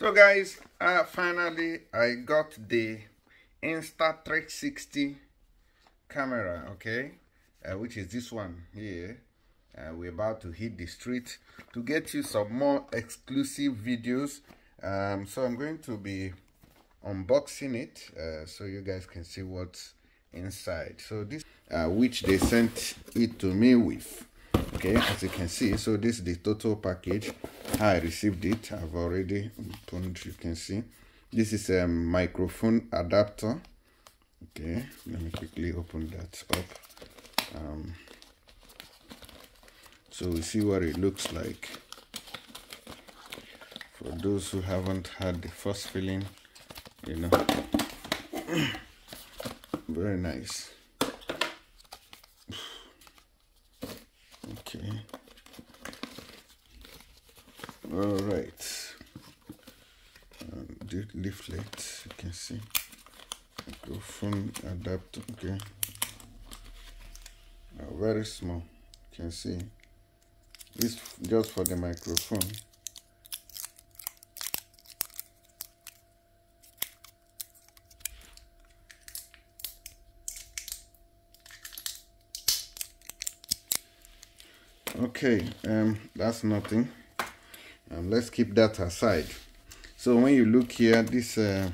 So guys, uh, finally I got the Insta360 camera, okay, uh, which is this one here. Uh, we're about to hit the street to get you some more exclusive videos. Um, so I'm going to be unboxing it uh, so you guys can see what's inside. So this, uh, which they sent it to me with okay as you can see so this is the total package i received it. I've already opened you can see. This is a microphone adapter. Okay let me quickly open that up. Um, so we see what it looks like. For those who haven't had the first feeling you know very nice okay all right. Um, the leaflet you can see. Microphone adapter okay. Uh, very small you can see. This just for the microphone. Okay um that's nothing um, let's keep that aside. So when you look here this uh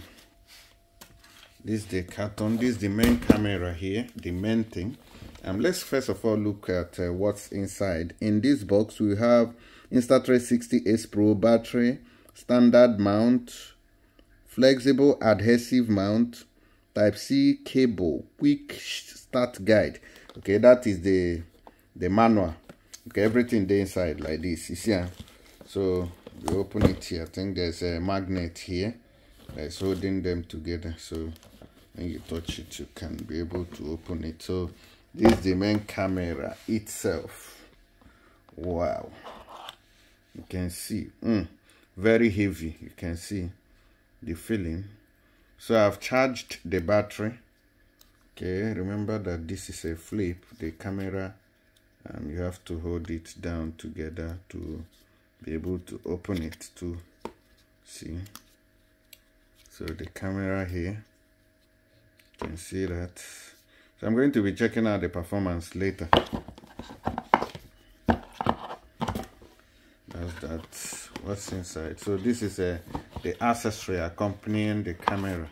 this the carton this is the main camera here the main thing. Um let's first of all look at uh, what's inside. In this box we have insta360 ace pro battery standard mount flexible adhesive mount type c cable quick start guide. Okay that is the the manual. Okay everything there inside like this you see uh, so we open it here. I think there's a magnet here that's holding them together. So when you touch it you can be able to open it. So this is the main camera itself. Wow. You can see. Mm, very heavy. You can see the feeling so i've charged the battery. Okay. Remember that this is a flip. The camera um, you have to hold it down together to be able to open it to see. So the camera here you can see that. So i'm going to be checking out the performance later. That's that what's inside. So this is a the accessory accompanying the camera.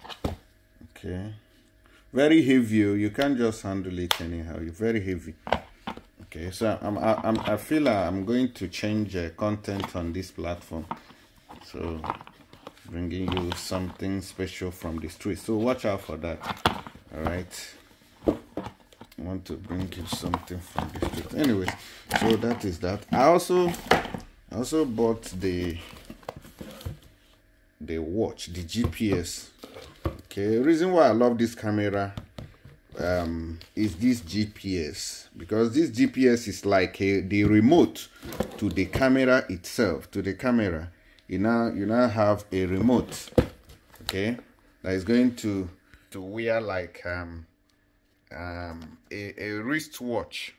Okay. Very heavy you can't just handle it anyhow. You're very heavy okay so i'm i'm i feel i'm going to change uh, content on this platform. So bringing you something special from the street. So watch out for that all right i want to bring you something from the street. Anyways so that is that. I also also bought the the watch the gps okay reason why i love this camera um, is this GPS because this GPS is like a, the remote to the camera itself to the camera. You now you now have a remote okay? That is going to to wear like um, um, a, a wristwatch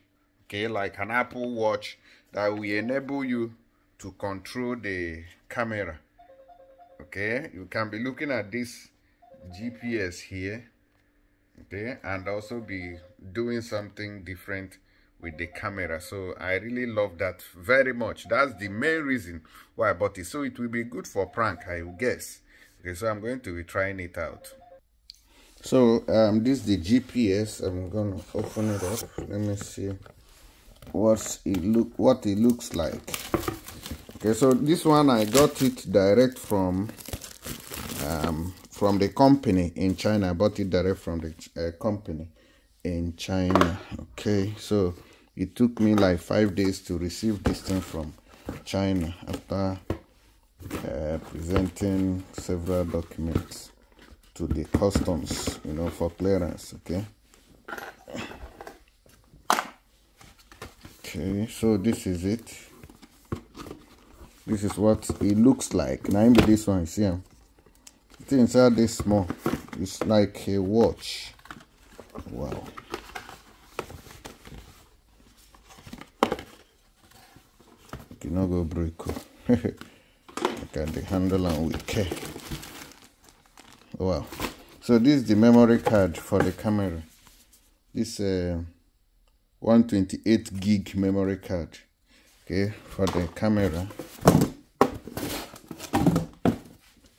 okay? Like an Apple watch that will enable you to control the camera okay? You can be looking at this GPS here okay and also be doing something different with the camera. So i really love that very much. That's the main reason why i bought it. So it will be good for prank i guess. Okay so i'm going to be trying it out. So um this is the gps i'm gonna open it up. Let me see what it look what it looks like. Okay so this one i got it direct from um from the company in China. I bought it direct from the uh, company in China. Okay, so it took me like five days to receive this thing from China after uh, presenting several documents to the customs, you know, for clearance. Okay. Okay, so this is it. This is what it looks like. Now, this one, see. Inside this small. It's like a watch. Wow. You not go break. okay, at the handle and care wow so this is the memory card for the camera this uh 128 gig memory card okay for the camera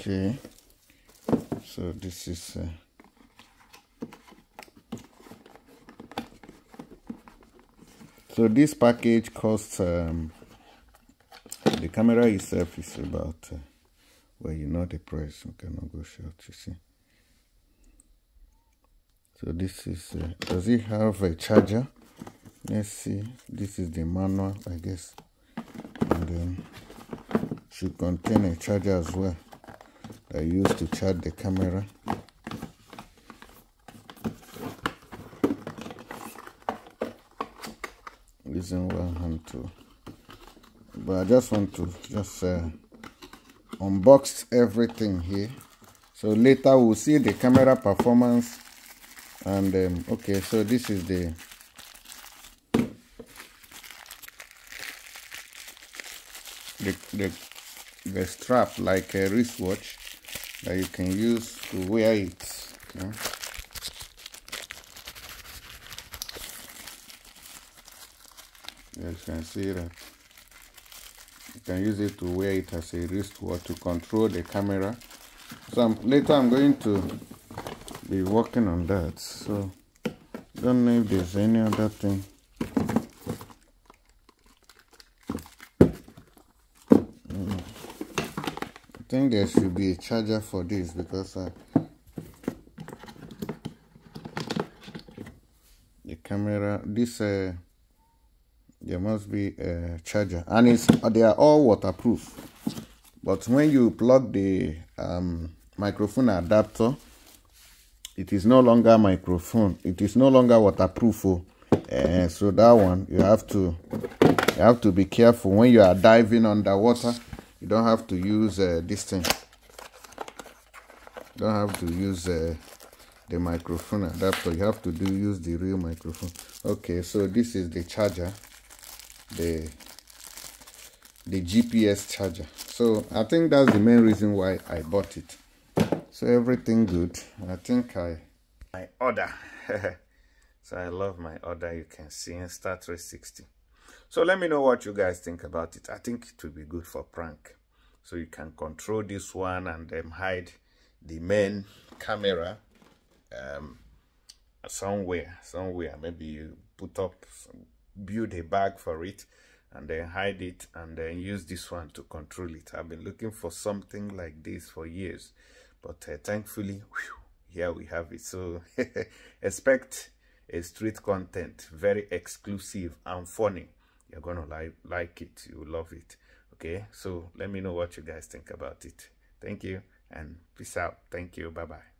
okay so this is uh, so this package costs um, the camera itself is about uh, well you know the price we cannot go short you see. So this is uh, does it have a charger? Let's see this is the manual i guess. And then should contain a charger as well I use to charge the camera. Using one hand too but I just want to just uh, unbox everything here. So later we'll see the camera performance and um, okay so this is the the, the the strap like a wristwatch that you can use to wear it know? you can see that. You can use it to wear it as a wristwatch to control the camera. So I'm, later I'm going to be working on that. So don't know if there's any other thing think there should be a charger for this because uh, the camera this uh, there must be a charger. And it's they are all waterproof. But when you plug the um, microphone adapter it is no longer microphone. It is no longer waterproof uh, so that one you have to you have to be careful when you are diving underwater you don't have to use uh, this thing. You don't have to use uh, the microphone adapter you have to do use the real microphone. Okay so this is the charger. The the gps charger. So i think that's the main reason why i bought it. So everything good. I think i my order. So i love my order. You can see Insta360 so let me know what you guys think about it. I think it will be good for prank. So you can control this one and then hide the main camera um somewhere somewhere. Maybe you put up build a bag for it and then hide it and then use this one to control it. I've been looking for something like this for years but uh, thankfully whew, here we have it. So expect a street content very exclusive and funny you're gonna like like it you love it okay? So let me know what you guys think about it. Thank you and peace out. Thank you. Bye bye